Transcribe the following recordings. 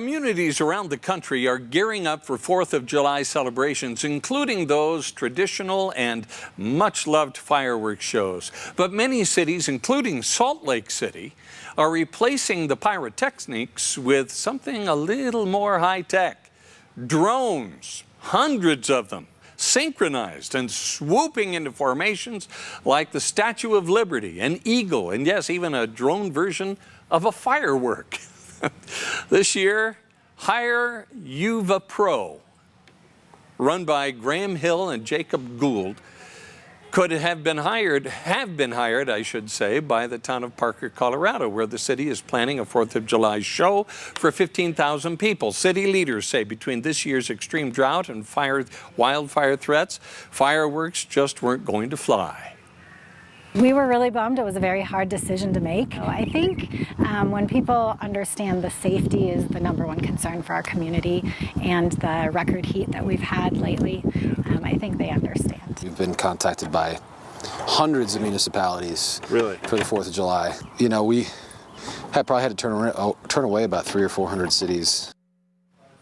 Communities around the country are gearing up for 4th of July celebrations, including those traditional and much loved fireworks shows. But many cities, including Salt Lake City, are replacing the pyrotechnics with something a little more high tech drones, hundreds of them. Synchronized and swooping into formations like the Statue of Liberty, an eagle, and yes, even a drone version of a firework. this year, hire Uva Pro, run by Graham Hill and Jacob Gould, could have been hired, have been hired, I should say, by the town of Parker, Colorado, where the city is planning a 4th of July show for 15,000 people. City leaders say between this year's extreme drought and fire, wildfire threats, fireworks just weren't going to fly. We were really bummed. It was a very hard decision to make. I think um, when people understand the safety is the number one concern for our community and the record heat that we've had lately, um, I think they understand. We've been contacted by hundreds of municipalities really? for the 4th of July. You know, we had probably had to turn, oh, turn away about three or 400 cities.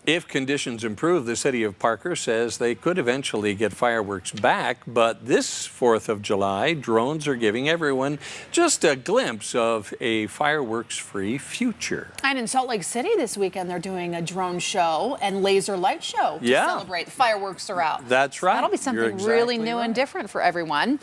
If conditions improve, the city of Parker says they could eventually get fireworks back, but this 4th of July, drones are giving everyone just a glimpse of a fireworks-free future. And in Salt Lake City this weekend, they're doing a drone show and laser light show to yeah. celebrate the fireworks are out. That's right. So that'll be something exactly really new right. and different for everyone.